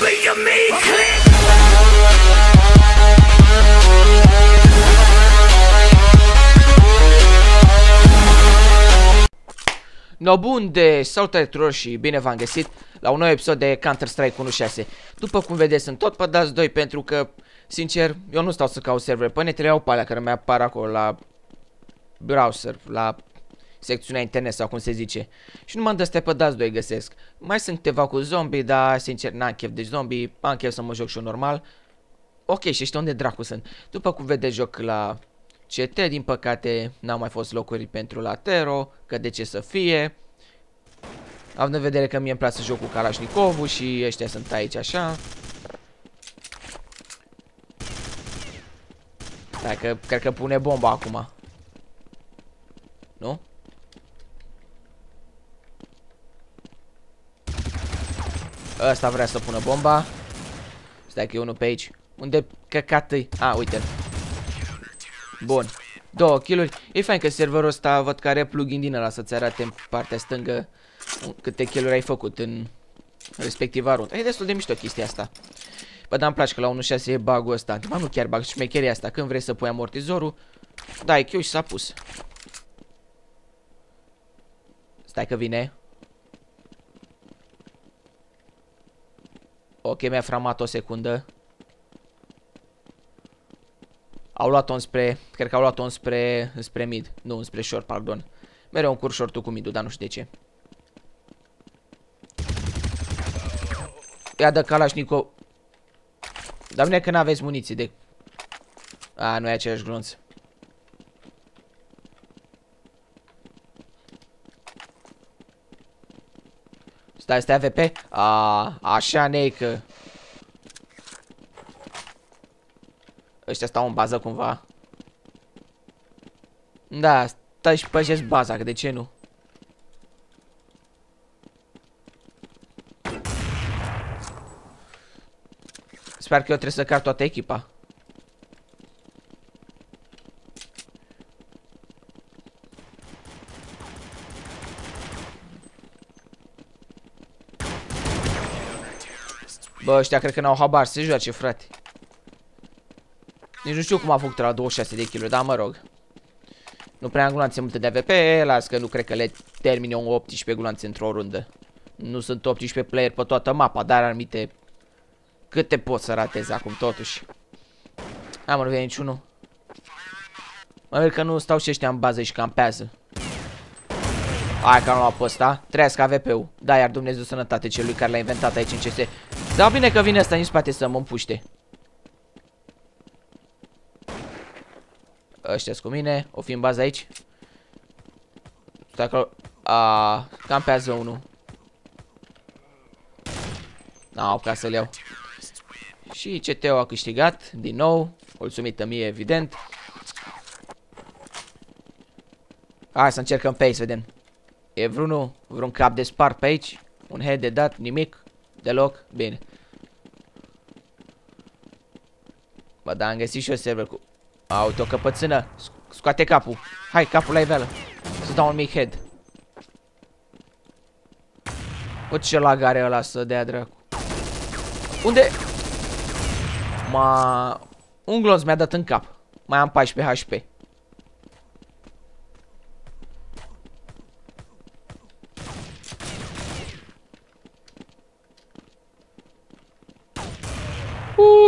make you me click. No bun de salutare tuturor și bine v-am găsit la un nou episod de Counter-Strike 1.6 După cum vedeți sunt tot pe DAS 2 pentru că, sincer, eu nu stau să caut server pe net, le iau pe alea care mi-apar acolo la browser, la secțiunea internet sau cum se zice Și numai de pe DAS 2 găsesc Mai sunt câteva cu zombie, dar sincer n-am chef de zombie, am chef să mă joc și eu normal Ok, și știu unde dracu sunt După cum vedeți joc la CT, din păcate n-au mai fost locuri pentru Latero, că de ce să fie. Având în vedere că mie îmi place să joc cu Kalashnikovul și ăștia sunt aici așa. Stai că cred că pune bomba acum. Nu? Ăsta vrea să pună bomba. Stai că e unul pe aici. Unde căcat -i? A, uite-l. Bun. Două kill-uri. E fain că serverul ăsta văd că are plugin din ăla să-ți arate în partea stângă câte kill-uri ai făcut în respectiva rundă. E destul de mișto chestia asta. Bă, dar îmi place că la 1.6 e bug-ul ăsta. Mă, nu chiar bug, șmecheria asta. Când vrei să pui amortizorul, dai Q și s-a pus. Stai că vine. Ok, mi-a framat o secundă. Au luat-o spre, cred că au luat-o spre, spre mid, nu spre short, pardon. Mereu un curs short cu mid dar nu știu de ce. Ia de Kalashnikov. Dar bine că n-aveți muniții de... A, nu e același glonț. Stai, stai AVP? A, așa neică. Ăștia stau în bază cumva. Da, stai și păjesc baza, că de ce nu? Sper că eu trebuie să car toată echipa. Bă, ăștia cred că n-au habar să joace, frate. Nici nu știu cum a făcut la 26 de kg, dar mă rog. Nu prea am gulanțe multe de AVP, las că nu cred că le termin eu 18 gulanțe într-o rundă. Nu sunt 18 player pe toată mapa, dar anumite... Câte pot să ratez acum totuși? Am nu vine niciunul. Mă văd că nu stau și ăștia în bază și campează. Hai că am luat pe ăsta. Trească AVP-ul. Da, iar Dumnezeu sănătate celui care l-a inventat aici în CS. Da, bine că vine ăsta în spate să mă împuște. ăștia cu mine, o fi în bază aici. Stai acolo. A, campează unul. N-au ca să-l iau. Și CT-ul a câștigat, din nou. Mulțumită mie, evident. Hai să încercăm pe aici, vedem. E vreunul, vreun cap de spart pe aici? Un head de dat, nimic? Deloc? Bine. Bă, dar am găsit și eu server cu... A, uite o căpățână. Scoate capul. Hai, capul la iveală. Să dau un mic head. Bă, ce lag are ăla să dea dracu. Unde? Ma... Un glonț mi-a dat în cap. Mai am 14 HP.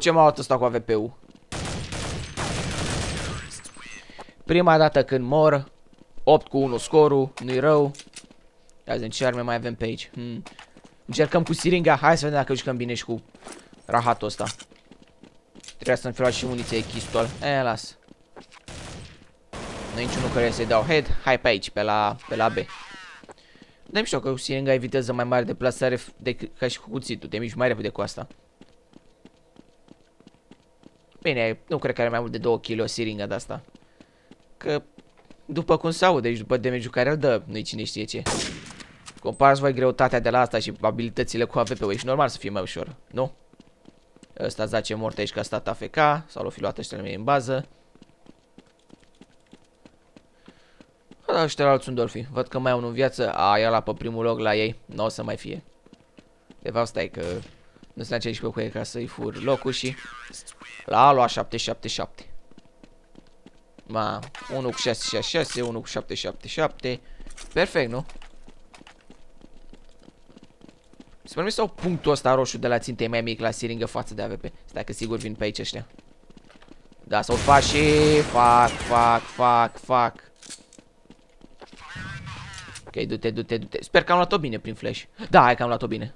Ce m-a luat ăsta cu AVP-ul. Prima dată când mor 8 cu 1 scorul, nu-i rău. Ia zi ce arme mai avem pe aici. Hmm. Încercăm cu siringa, hai să vedem dacă jucăm bine și cu rahatul ăsta. Trebuie să-mi fi luat și muniție chistol. E, las. Nu niciunul care să-i dau head. Hai pe aici, pe la, pe la B. Dar știu că cu siringa ai viteză mai mare de plasare de, ca și cu cuțitul, te miști mai repede cu asta Bine, nu cred că are mai mult de 2 kg o siringă de asta Că după cum se aude, deci după damage care îl dă, nu-i cine știe ce. Comparați voi greutatea de la asta și abilitățile cu AVP-ul, ești normal să fie mai ușor, nu? Ăsta zace mort aici că a stat AFK, sau l-o fi luat ăștia mei în bază. Da, ăștia alți unde fi? Văd că mai au unul în viață. A, ia la pe primul loc la ei. Nu o să mai fie. De fapt, stai că... Nu se aici pe cu ca să-i fur locul și l-a luat 777. Ma, 1 cu 666, 1 cu 777. Perfect, nu? Sper mi sau punctul ăsta roșu de la ținte mai mic la siringă față de AVP. Stai că sigur vin pe aici ăștia. Da, s-au fac și... Fac, fac, fac, fac. Ok, du-te, du-te, du-te. Sper că am luat-o bine prin flash. Da, hai că am luat-o bine.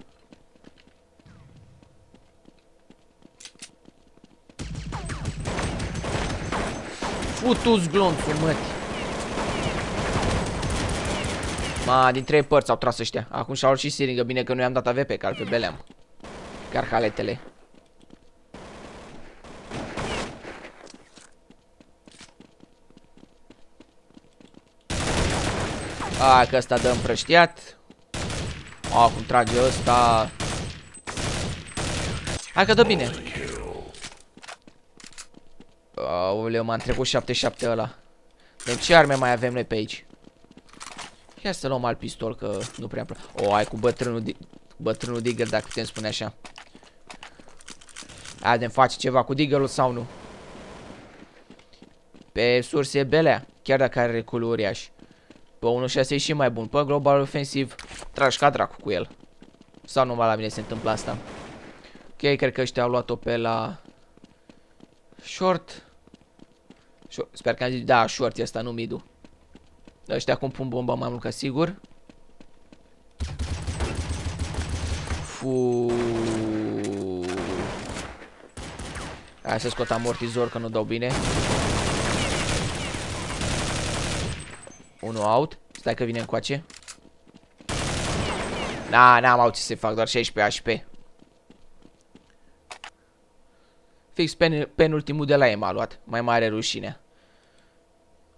Futu-ți glonțul, măti. Ma, din trei părți au tras ăștia. Acum și-au și siringă. Bine că nu i-am dat AVP, că altfel beleam. Carhaletele. A, că ăsta dă împrăștiat. Acum trage ăsta. Hai că dă bine. Aoleu, m-am trecut 7-7 ăla. Deci ce arme mai avem noi pe aici? Ia să luăm alt pistol, că nu prea O, ai cu bătrânul, bătrânul Digger, dacă putem spune așa. Haidem, face ceva cu Diggerul sau nu? Pe surse belea, chiar dacă are reculul uriaș. Pe 1.6 e și mai bun. Pe global ofensiv, tragi ca dracu cu el. Sau numai la mine se întâmplă asta. Ok, cred că ăștia au luat-o pe la... Short. Short. Sper că am zis, da, short e asta, nu midu. Ăștia acum pun bomba mai mult ca sigur. Fu. Hai să scot amortizor că nu dau bine. Unu out. Stai că vine încoace. Na, n-am au ce să fac, doar 16 HP. Fix pen, penultimul de la e m-a luat. Mai mare rușine.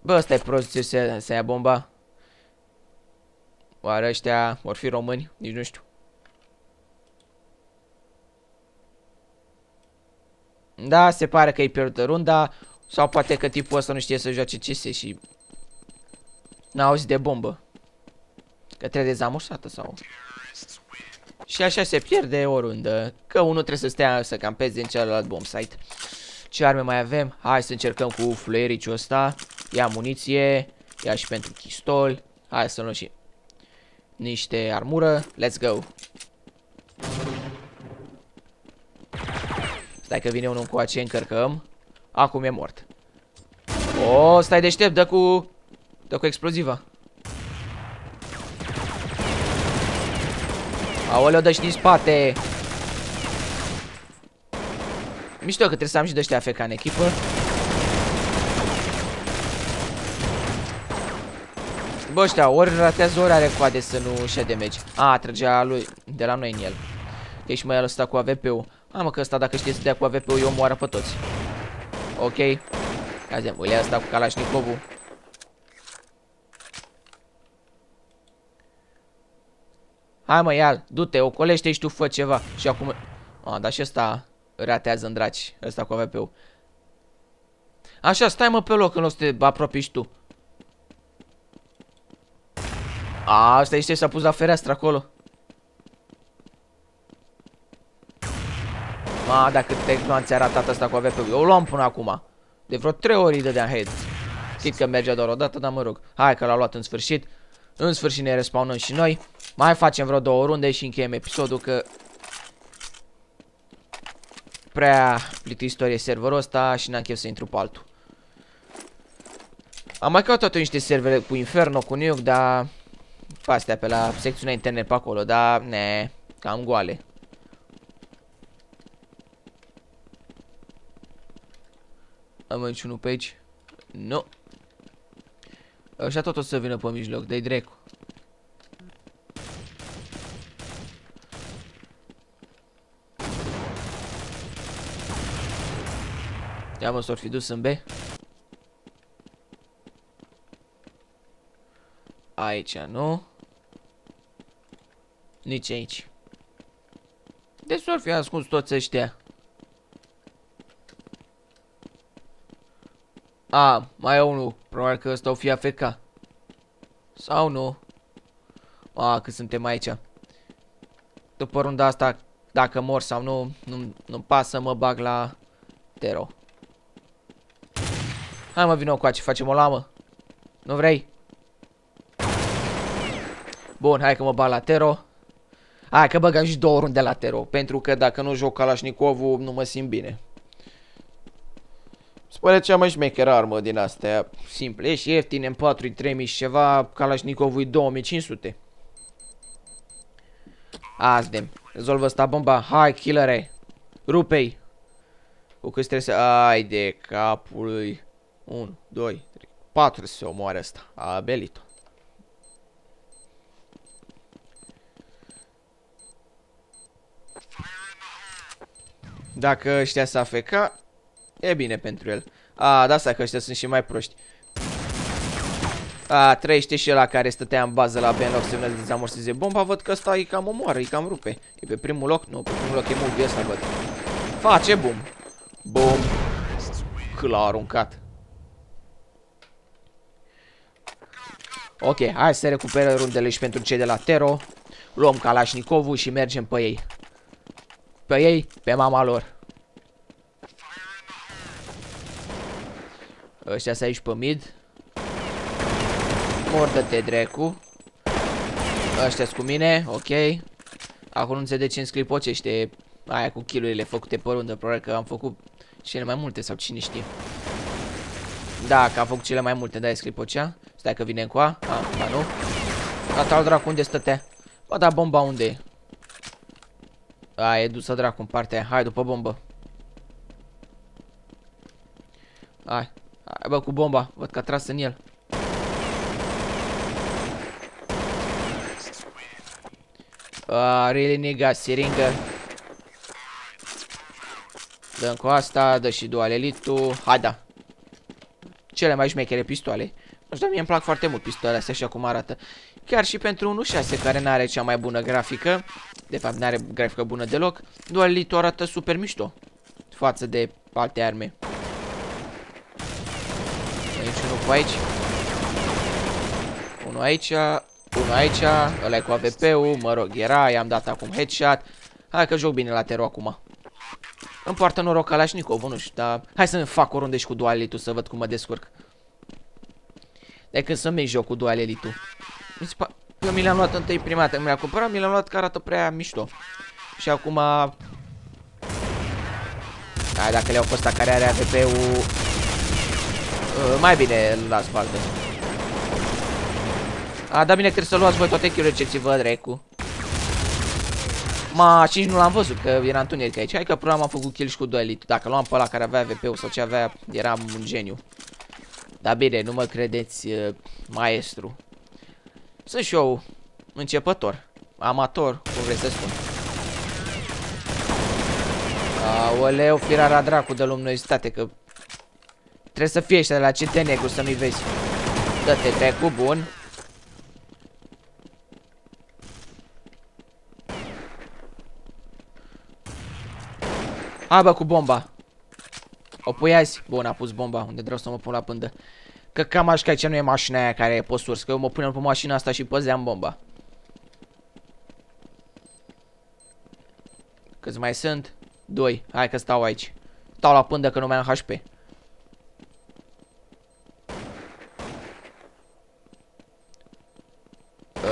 Bă, ăsta e prost ce se, se ia bomba. Oare ăștia vor fi români? Nici nu știu. Da, se pare că e pierdut runda. Sau poate că tipul ăsta nu știe să joace CS și... N-a auzit de bombă. Că trebuie dezamușată sau... Și așa se pierde o rundă. Că unul trebuie să stea să campeze în celălalt bomb site. Ce arme mai avem? Hai să încercăm cu fluiericiul ăsta. Ia muniție. Ia și pentru pistol. Hai să luăm și niște armură. Let's go. Stai că vine unul cu ce încărcăm. Acum e mort. O, stai deștept, dă cu... Dă cu exploziva. Aoleu, dă și din spate. Mișto că trebuie să am și de ăștia AFK în echipă. Bă, ăștia ori ratează, ori are coade să nu și damage. A, trăgea lui, de la noi în el. Ești mai ăsta cu AVP-ul. A, mă, că ăsta dacă știe să dea cu AVP-ul, eu moară pe toți. Ok. Ia zi, uite asta cu Kalashnikovul. Hai mă, ia du-te, ocolește și tu, fă ceva. Și acum... A, dar și ăsta ratează în draci, ăsta cu AVP-ul. Așa, stai mă pe loc în loc să te apropii și tu. A, asta este s-a pus la fereastră acolo. Ma, dacă te nuanțe a ratat asta cu AVP-ul. Eu o luam până acum. De vreo 3 ori dădeam head. Chit că mergea doar o dată, dar mă rog. Hai că l-a luat în sfârșit. În sfârșit ne respawnăm și noi. Mai facem vreo două runde și încheiem episodul că... Prea plictisitor serverul ăsta și n-am chef să intru pe altul. Am mai căutat niște servere cu Inferno, cu Nuke, dar... Pe astea, pe la secțiunea internet pe acolo, dar... Ne, cam goale. Am aici unul pe aici. Nu. Așa tot o să vină pe mijloc, dai dracu. Ia mă, s-or fi dus în B. Aici, nu? Nici aici. Deci s-or fi ascuns toți ăștia. A, mai e unul. Probabil că ăsta o fi AFK. Sau nu? A, că suntem aici. După runda asta, dacă mor sau nu, nu, nu pasă, mă bag la Tero. Hai mă, vină cu ce facem o lamă. Nu vrei? Bun, hai că mă bag la Tero. Hai că băgăm și două runde la Tero, pentru că dacă nu joc Kalashnikovul, nu mă simt bine. Spune cea mai șmecheră armă din astea, simple, e și ieftin, M4 e 3000 și ceva, Kalashnikovul e 2500. Azi de rezolvă asta bomba, hai killere, rupei. Cu cât trebuie să, ai de capul lui. 1, 2, 3, 4 se omoare asta, a belit-o. Dacă ăștia să afeca, e bine pentru el. A, da, asta că ăștia sunt și mai proști. A, trăiește și ăla care stătea în bază la Ben loc să ne dezamorseze bomba, văd că ăsta e cam omoară, e cam rupe. E pe primul loc? Nu, pe primul loc e movie ăsta, văd. Face bum. Bum. Că l-a aruncat. Ok, hai să recuperăm rundele și pentru cei de la Tero. Luăm Kalashnikovul și mergem pe ei pe ei, pe mama lor. Ăștia să aici pe mid. Mordă-te, drecu. ăștia cu mine, ok. Acum nu înțeleg de ce îmi sclipocește aia cu killurile făcute pe rundă. Probabil că am făcut cele mai multe sau cine știe. Da, că am făcut cele mai multe, da, e sclipocea. Stai că vine încoa. Ah, da, nu. Gata, al dracu, unde stătea? Bă, da, bomba unde e? A, e dusă dracu în partea aia. Hai după bombă. Hai. Hai bă cu bomba. Văd că a tras în el. Ah, really nigga, siringă. Dăm cu asta, dă și dualelitul. Hai da. Cele mai șmechere pistoale. Nu știu, mie îmi plac foarte mult pistoalele astea așa cum arată. Chiar și pentru 1.6 care nu are cea mai bună grafică. De fapt, nu are grafică bună deloc. Dualitul arată super mișto. Față de alte arme. Aici unul cu aici. Unul aici. Unul aici. Ăla e cu AVP-ul. Mă rog, era. I-am dat acum headshot. Hai că joc bine la tero acum. Îmi poartă noroc Kalashnikov, nu știu, dar... Hai să-mi fac o runde și cu dualitul să văd cum mă descurc. De când să-mi joc cu dualitul. Mi se pare... Eu mi l-am luat întâi prima dată, mi l-am cumpărat, mi l-am luat că arată prea mișto. Și acum... Hai, dacă le-au fost care are AVP-ul... Uh, mai bine îl las baltă. A, da bine, trebuie să luați voi toate kill ce ți văd, recu. Ma, și nu l-am văzut, că era întuneric aici. Hai că probabil am făcut kill și cu 2 elite. Dacă luam pe ăla care avea AVP-ul sau ce avea, eram un geniu. Dar bine, nu mă credeți uh, maestru. Sunt și eu începător, amator, cum vreți să spun. Aoleu, firara dracu de luminozitate, că trebuie să fie ăștia de la CT negru să nu-i vezi. Dă-te trecu, bun. Hai bă, cu bomba. O pui azi? Bun, a pus bomba. Unde vreau să mă pun la pândă. Că cam așa că aici nu e mașina aia care e pe surs. Că eu mă punem pe mașina asta și păzeam bomba. Câți mai sunt? Doi. Hai că stau aici. Stau la pândă că nu mai am HP.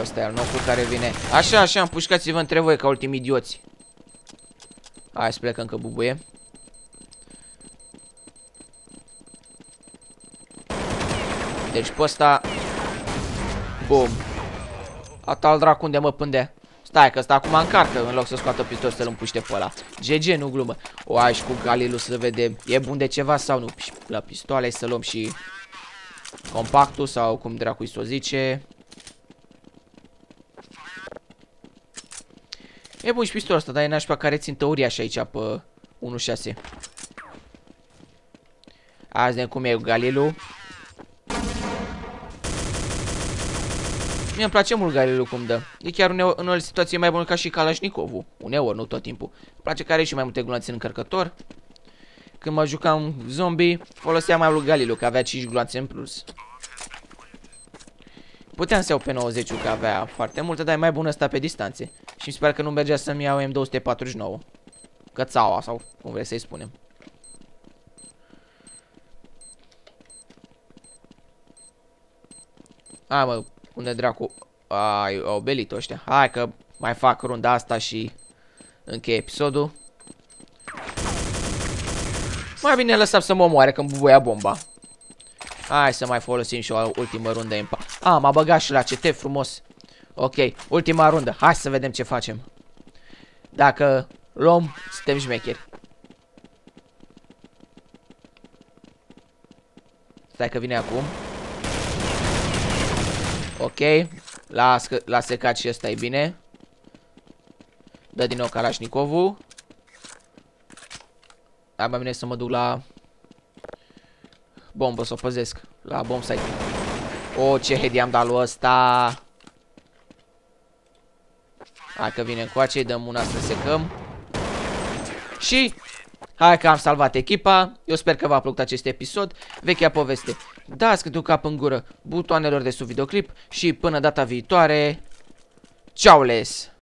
Ăsta e al nostru care vine. Așa, așa, împușcați-vă între voi ca ultimi idioți. Hai să plecăm că bubuie. Deci pe ăsta... Bum. Ata al dracu unde mă pânde. Stai că ăsta acum încarcă în loc să scoată pistol să-l împuște pe ăla. GG, nu glumă. O, ai și cu Galilu să vedem. E bun de ceva sau nu? La pistoale să luăm și compactul sau cum dracu să o zice. E bun și pistolul ăsta, dar e nașpa care țintă uriaș aici pe 1.6. Azi de cum e Galilu. Mie îmi place mult Galilul cum dă. E chiar uneori, în o situație mai bună ca și Kalashnikovul. Uneori, nu tot timpul. Îmi place că are și mai multe gloanțe în încărcător. Când mă jucam zombie, foloseam mai mult Galilul, că avea 5 gloanțe în plus. Puteam să iau pe 90 că avea foarte multe, dar e mai bună asta pe distanțe. Și mi se pare că nu mergea să-mi iau M249. Cățaua sau cum vrei să-i spunem. Hai mă, unde dracu... Ai, au belit ăștia. Hai că mai fac runda asta și încheie episodul. Mai bine lăsăm să mă moare când bubuia bomba. Hai să mai folosim și o ultimă rundă în A, m-a băgat și la CT frumos. Ok, ultima rundă. Hai să vedem ce facem. Dacă luăm, suntem șmecheri. Stai că vine acum. Ok, l-a secat și ăsta e bine. Dă din nou Kalashnikovul. Hai mai bine să mă duc la bombă, să o păzesc. La bomb site. O, ce head i-am dat lui ăsta. Hai că vine încoace, dăm una să secăm. Și hai că am salvat echipa. Eu sper că v-a plăcut acest episod. Vechea poveste. Dați câte cap în gură butoanelor de sub videoclip și până data viitoare. Ciao les!